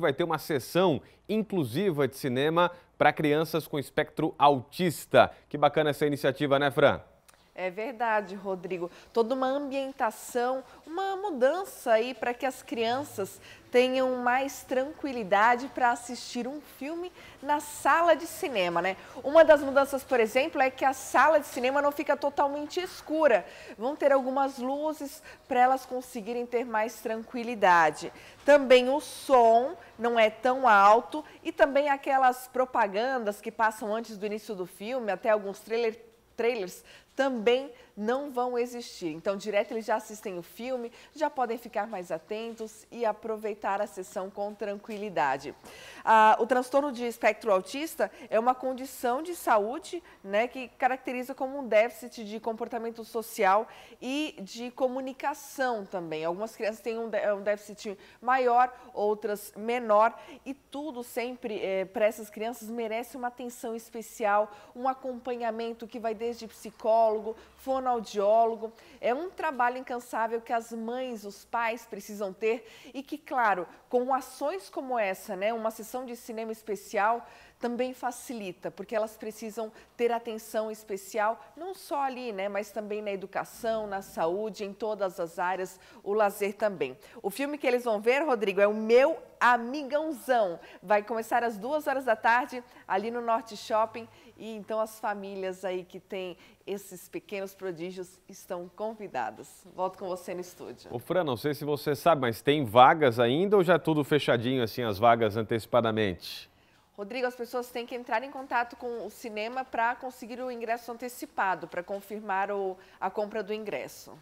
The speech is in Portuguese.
vai ter uma sessão inclusiva de cinema para crianças com espectro autista. Que bacana essa iniciativa, né, Fran? É verdade, Rodrigo. Toda uma ambientação, uma mudança aí para que as crianças tenham mais tranquilidade para assistir um filme na sala de cinema, né? Uma das mudanças, por exemplo, é que a sala de cinema não fica totalmente escura. Vão ter algumas luzes para elas conseguirem ter mais tranquilidade. Também o som não é tão alto e também aquelas propagandas que passam antes do início do filme, até alguns trailers trailers também não vão existir. Então, direto eles já assistem o filme, já podem ficar mais atentos e aproveitar a sessão com tranquilidade. Ah, o transtorno de espectro autista é uma condição de saúde né, que caracteriza como um déficit de comportamento social e de comunicação também. Algumas crianças têm um, déficit maior, outras menor e tudo sempre é, para essas crianças merece uma atenção especial, um acompanhamento que vai desde psicólogo, fonoaudiólogo, fonoaudiólogo. É um trabalho incansável que as mães, os pais precisam ter e que, claro, com ações como essa, né, uma sessão de cinema especial, também facilita, porque elas precisam ter atenção especial, não só ali, né, mas também na educação, na saúde, em todas as áreas, o lazer também. O filme que eles vão ver, Rodrigo, é o Meu Amigãozão. Vai começar às duas horas da tarde, ali no Norte Shopping, e então as famílias aí que têm esses pequenos prodígios estão convidadas. Volto com você no estúdio. Ô Fran, não sei se você sabe, mas tem vagas ainda ou já é tudo fechadinho assim, as vagas antecipadamente? Rodrigo, as pessoas têm que entrar em contato com o cinema para conseguir o ingresso antecipado, para confirmar o, a compra do ingresso.